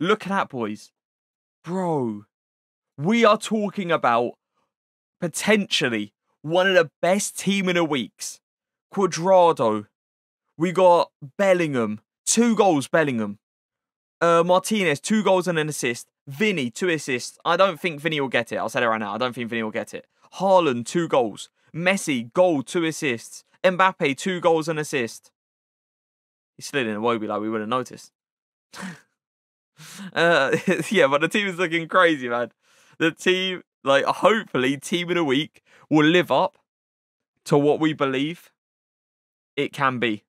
Look at that, boys. Bro, we are talking about potentially one of the best team in the weeks. Cuadrado. We got Bellingham. Two goals, Bellingham. Uh, Martinez, two goals and an assist. Vinny, two assists. I don't think Vinny will get it. I'll say it right now. I don't think Vinny will get it. Haaland, two goals. Messi, goal, two assists. Mbappe, two goals and assist. He slid in a Wobie like we would have noticed. uh, yeah, but the team is looking crazy, man. The team, like, hopefully, team of the week will live up to what we believe it can be.